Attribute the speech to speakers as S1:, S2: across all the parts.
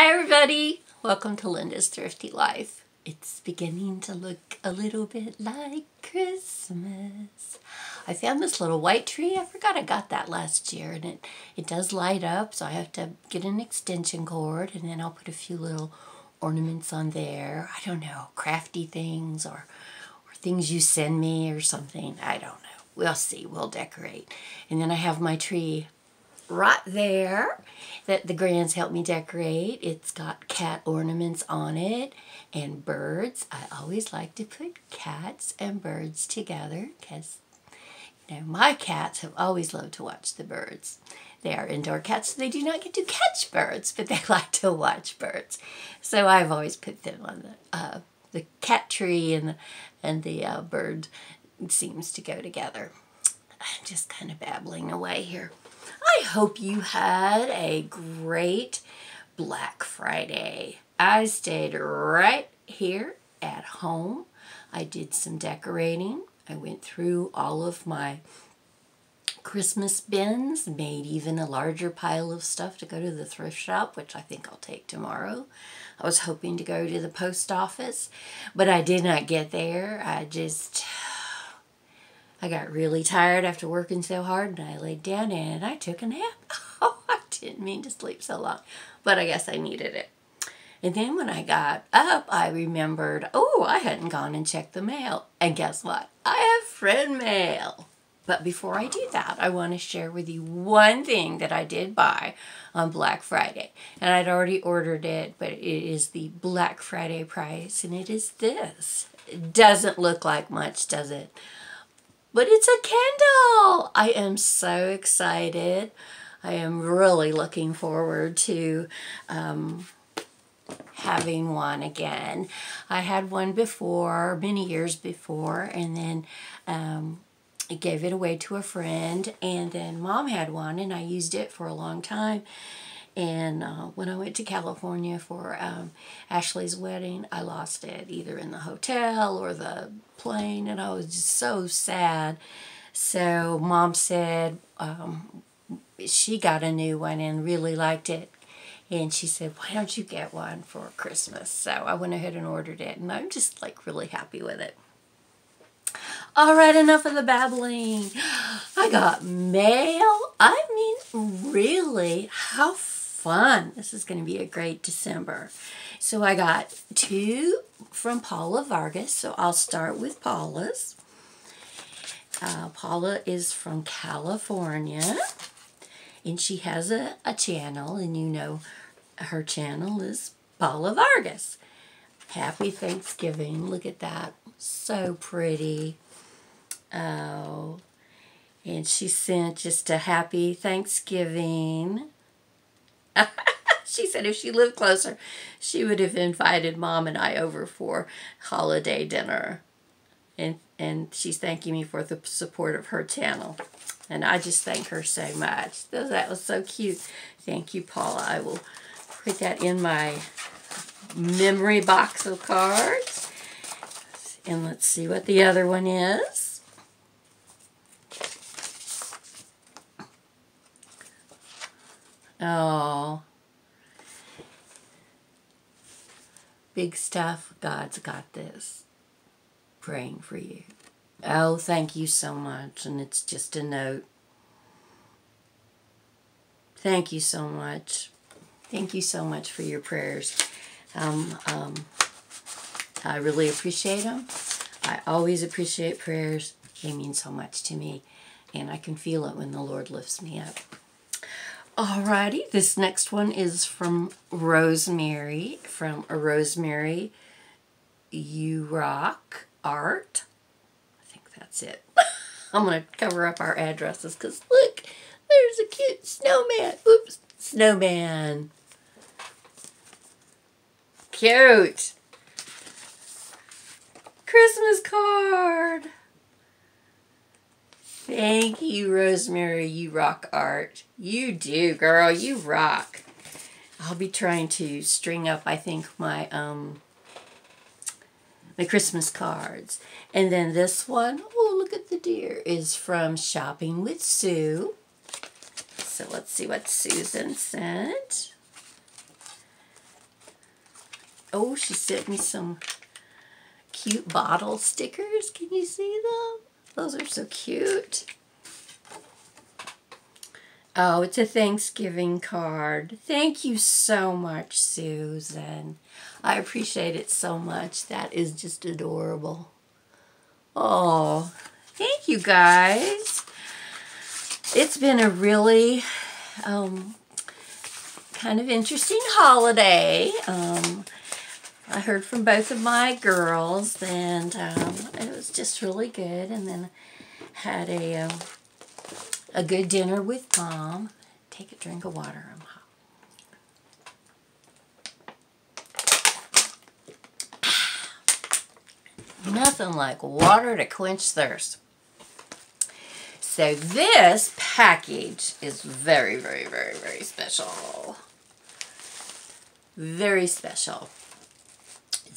S1: Hi everybody! Welcome to Linda's Thrifty Life. It's beginning to look a little bit like Christmas. I found this little white tree. I forgot I got that last year and it, it does light up so I have to get an extension cord and then I'll put a few little ornaments on there. I don't know, crafty things or, or things you send me or something. I don't know. We'll see. We'll decorate. And then I have my tree right there that the grands helped me decorate. It's got cat ornaments on it and birds. I always like to put cats and birds together because you know, my cats have always loved to watch the birds. They are indoor cats, so they do not get to catch birds, but they like to watch birds. So I've always put them on the uh, the cat tree and the, and the uh, bird seems to go together. I'm just kind of babbling away here. I hope you had a great Black Friday. I stayed right here at home. I did some decorating. I went through all of my Christmas bins, made even a larger pile of stuff to go to the thrift shop, which I think I'll take tomorrow. I was hoping to go to the post office, but I did not get there. I just I got really tired after working so hard and I laid down and I took a nap. Oh, I didn't mean to sleep so long, but I guess I needed it. And then when I got up, I remembered, oh, I hadn't gone and checked the mail. And guess what? I have friend mail. But before I do that, I want to share with you one thing that I did buy on Black Friday. And I'd already ordered it, but it is the Black Friday price, and it is this. It doesn't look like much, does it? But it's a Kindle! I am so excited. I am really looking forward to um, having one again. I had one before, many years before, and then um, I gave it away to a friend, and then mom had one, and I used it for a long time. And uh, when I went to California for um, Ashley's wedding, I lost it either in the hotel or the plane, and I was just so sad. So mom said um, she got a new one and really liked it. And she said, why don't you get one for Christmas? So I went ahead and ordered it, and I'm just like really happy with it. All right, enough of the babbling. I got mail. I mean, really, how fun. This is going to be a great December. So I got two from Paula Vargas. So I'll start with Paula's. Uh, Paula is from California. And she has a, a channel. And you know her channel is Paula Vargas. Happy Thanksgiving. Look at that. So pretty. Oh. And she sent just a happy Thanksgiving she said if she lived closer, she would have invited mom and I over for holiday dinner. And, and she's thanking me for the support of her channel. And I just thank her so much. That was so cute. Thank you, Paula. I will put that in my memory box of cards. And let's see what the other one is. Oh. Big stuff. God's got this. Praying for you. Oh, thank you so much. And it's just a note. Thank you so much. Thank you so much for your prayers. Um, um, I really appreciate them. I always appreciate prayers. They mean so much to me. And I can feel it when the Lord lifts me up. Alrighty, this next one is from Rosemary, from Rosemary You Rock Art. I think that's it. I'm going to cover up our addresses because look, there's a cute snowman. Oops, snowman. Cute. Christmas card. Thank you, Rosemary. You rock art. You do, girl. You rock. I'll be trying to string up, I think, my um my Christmas cards. And then this one, oh, look at the deer, is from Shopping with Sue. So let's see what Susan sent. Oh, she sent me some cute bottle stickers. Can you see them? Those are so cute. Oh, it's a Thanksgiving card. Thank you so much, Susan. I appreciate it so much. That is just adorable. Oh, thank you guys. It's been a really um, kind of interesting holiday. Um, I heard from both of my girls, and um, it was just really good. And then had a um, a good dinner with mom. Take a drink of water. I'm hot. Nothing like water to quench thirst. So this package is very, very, very, very special. Very special.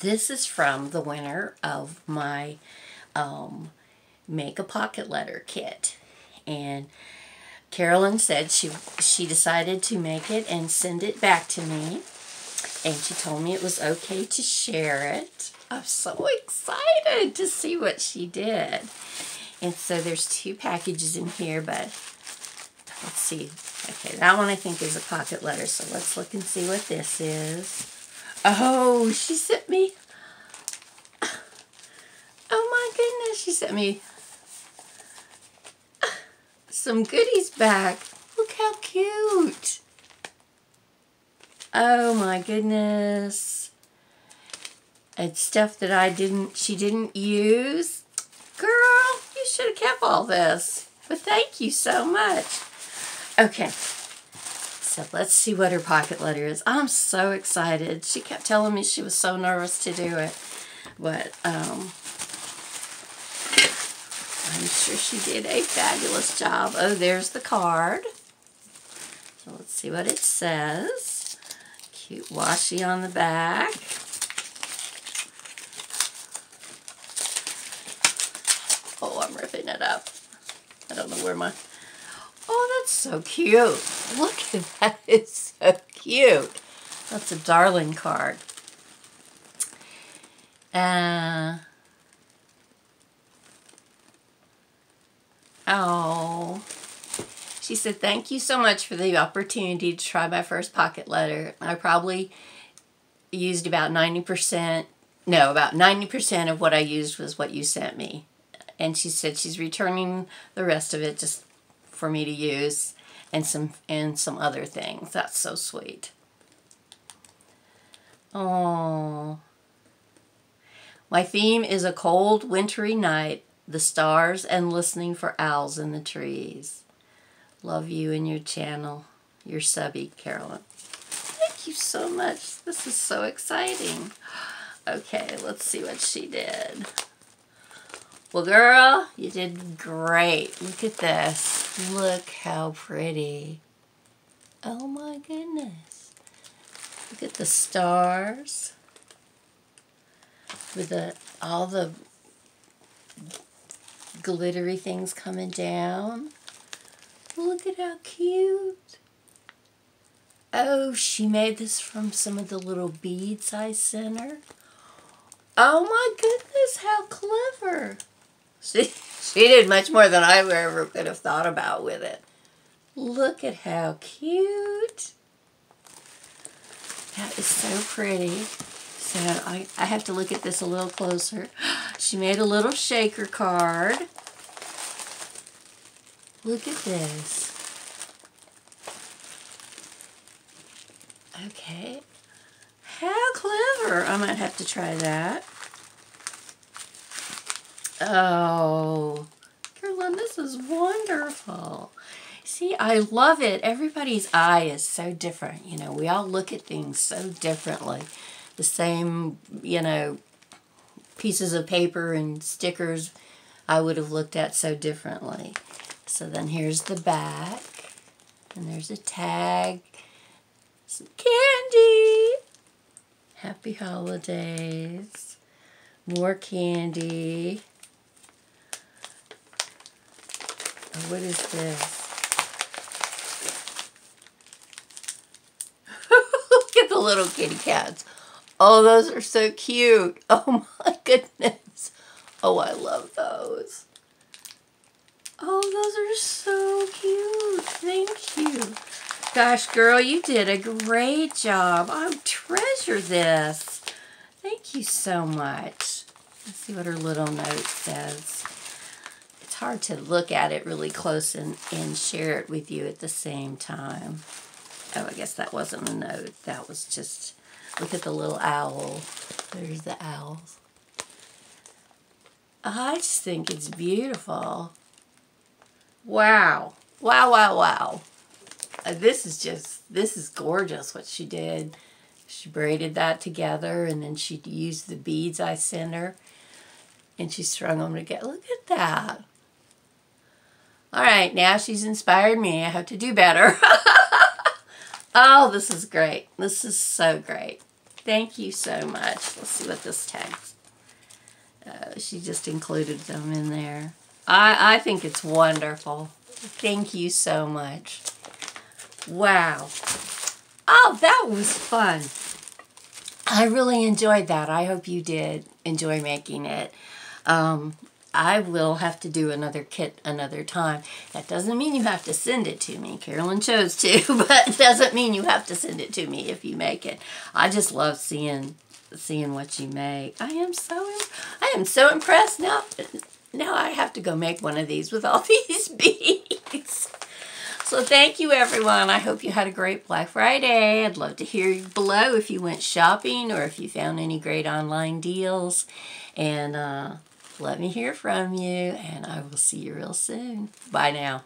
S1: This is from the winner of my um, Make a Pocket Letter kit. And Carolyn said she, she decided to make it and send it back to me. And she told me it was okay to share it. I'm so excited to see what she did. And so there's two packages in here, but let's see. Okay, that one I think is a pocket letter, so let's look and see what this is. Oh, she sent me, oh my goodness, she sent me some goodies back. Look how cute. Oh my goodness. It's stuff that I didn't, she didn't use. Girl, you should have kept all this. But thank you so much. Okay. So let's see what her pocket letter is. I'm so excited. She kept telling me she was so nervous to do it. But um, I'm sure she did a fabulous job. Oh, there's the card. So let's see what it says. Cute washi on the back. Oh, I'm ripping it up. I don't know where my... That's so cute. Look at that. It's so cute. That's a darling card. Uh, Oh. She said, thank you so much for the opportunity to try my first pocket letter. I probably used about 90%, no, about 90% of what I used was what you sent me. And she said she's returning the rest of it just for me to use and some and some other things. That's so sweet. Oh. My theme is a cold, wintry night the stars and listening for owls in the trees. Love you and your channel. Your subby, Carolyn. Thank you so much. This is so exciting. Okay, let's see what she did. Well, girl, you did great. Look at this. Look how pretty. Oh my goodness. Look at the stars with the all the glittery things coming down. Look at how cute. Oh, she made this from some of the little beads I sent her. Oh my goodness, how clever. She, she did much more than I ever could have thought about with it. Look at how cute. That is so pretty. So I, I have to look at this a little closer. She made a little shaker card. Look at this. Okay. How clever. I might have to try that. Oh, Carolyn, this is wonderful. See, I love it. Everybody's eye is so different. You know, we all look at things so differently. The same, you know, pieces of paper and stickers I would have looked at so differently. So then here's the back. And there's a tag. Some candy. Happy holidays. More candy. Oh, what is this? Look at the little kitty cats. Oh, those are so cute. Oh my goodness. Oh, I love those. Oh, those are so cute. Thank you. Gosh, girl, you did a great job. I treasure this. Thank you so much. Let's see what her little note says. Hard to look at it really close and, and share it with you at the same time. Oh, I guess that wasn't a note. That was just, look at the little owl. There's the owls. I just think it's beautiful. Wow. Wow, wow, wow. Uh, this is just, this is gorgeous what she did. She braided that together and then she used the beads I sent her and she strung them together. Look at that. All right, now she's inspired me. I have to do better. oh, this is great. This is so great. Thank you so much. Let's see what this text. Uh, she just included them in there. I, I think it's wonderful. Thank you so much. Wow. Oh, that was fun. I really enjoyed that. I hope you did enjoy making it. Um, I will have to do another kit another time. That doesn't mean you have to send it to me. Carolyn chose to, but it doesn't mean you have to send it to me if you make it. I just love seeing seeing what you make. I am so I am so impressed now. Now I have to go make one of these with all these beads. So thank you everyone. I hope you had a great Black Friday. I'd love to hear below if you went shopping or if you found any great online deals. And uh, let me hear from you and I will see you real soon. Bye now.